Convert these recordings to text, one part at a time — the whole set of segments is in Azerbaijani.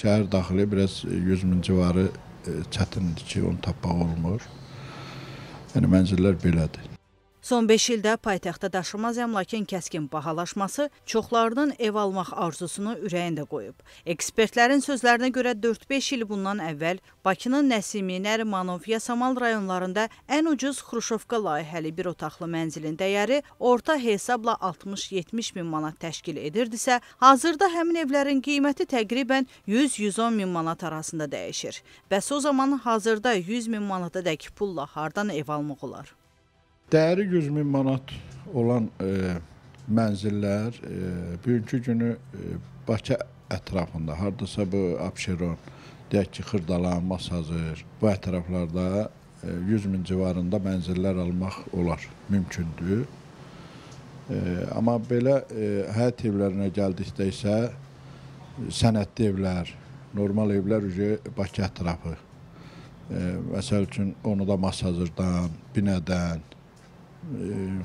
şəhər daxili biraz 100 min civarı e, çətindir ki, onu tapmaq olmur. Yəni mənzillər belədir. Son 5 ildə paytaxtda daşınmaz əmlakın kəskin bahalaşması çoxlarının ev almaq arzusunu ürəyində qoyub. Ekspertlərin sözlərinə görə 4-5 il bundan əvvəl Bakının Nəsimi, Nərimanov, Yasamal rayonlarında ən ucuz Xruşovka layihəli bir otaqlı mənzilin dəyəri orta hesabla 60-70 min manat təşkil edirdisə, hazırda həmin evlərin qiyməti təqribən 100-110 min manat arasında dəyişir. Bəs o zaman hazırda 100 min manata dək pulla hardan ev almaq olar? Dəyəri 100 min manat olan e, mənzillər e, bugünkü günü e, Bakı ətrafında, hardasa bu Abşeron, deyək ki, Xırdalan, Masazır, bu ətraflarda e, 100 min civarında mənzillər almaq olar, mümkündür. E, amma belə e, həyət evlərinə gəldikdə isə e, sənədli evlər, normal evlər ücə Bakı ətrafı. E, məsəl üçün onu da Masazırdan, Binədən,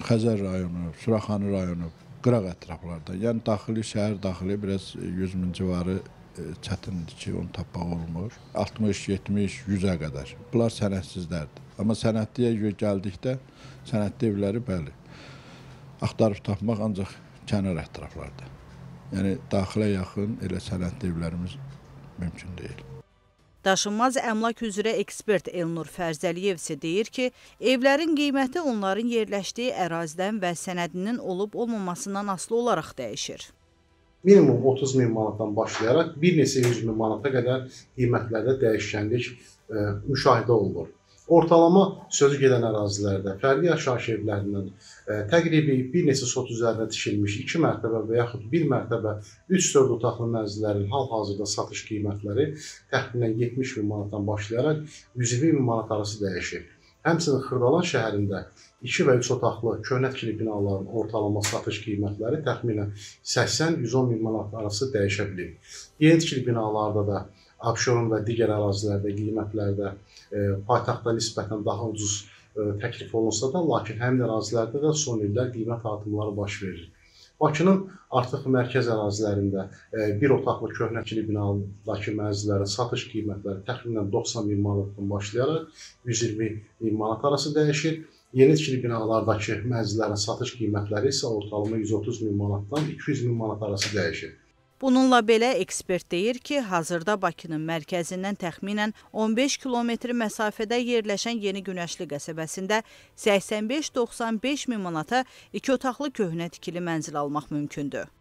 Xəzər rayonu, Suraxanı rayonu, qıraq ətraflarda. Yəni daxili şəhər daxili biraz 100 min civarı çətindir ki, onu tapmaq olmur. 60, 70, 100-ə qədər. Bunlar sənədsizlərdir. Amma sənədliyə gəldikdə sənədli evləri bəli axtarıb tapmaq ancaq kənar ətraflarda. Yəni daxilə yaxın elə sənədli evlərimiz mümkün deyil. Daşınmaz əmlak üzrə ekspert Elnur Fərzəliyev isə deyir ki, evlərin qiyməti onların yerləşdiyi ərazidən və sənədinin olub-olmamasından asılı olaraq dəyişir. Minimum 30 min manatdan başlayaraq bir neçə 100 min manata qədər qiymətlərdə dəyişkənlik ə, müşahidə olunur. Ortalama sözü gedən ərazilərdə fərdi yaşayış evlərindən ə, təqribi bir neçə sot üzərinə tikilmiş 2 mərtəbə və yaxud 1 mərtəbə 3-4 otaqlı mənzillərin hal-hazırda satış qiymətləri təxminən 70 min manatdan başlayaraq 120 min manat arası dəyişir. Həmçinin Xırdalan şəhərində 2 və 3 otaqlı köhnə tikili binaların ortalama satış qiymətləri təxminən 80-110 min manat arası dəyişə bilir. Yeni tikili binalarda da Abşeron və digər ərazilərdə qiymətlərdə e, paytaxtda nisbətən daha ucuz e, təklif olunsa da, lakin həmin ərazilərdə də son illər qiymət artımları baş verir. Bakının artıq mərkəz ərazilərində e, bir otaqlı köhnəkili binadakı mənzillərin satış qiymətləri təxminən 90 min manatdan başlayaraq 120 min manat arası dəyişir. Yeni tikili binalardakı mənzillərin satış qiymətləri isə ortalama 130 min manatdan 200 min manat arası dəyişir. Bununla belə ekspert deyir ki, hazırda Bakının mərkəzindən təxminən 15 kilometr məsafədə yerləşən Yeni Günəşli qəsəbəsində 85-95 min manata iki otaqlı köhnə tikili mənzil almaq mümkündür.